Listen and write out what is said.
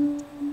Música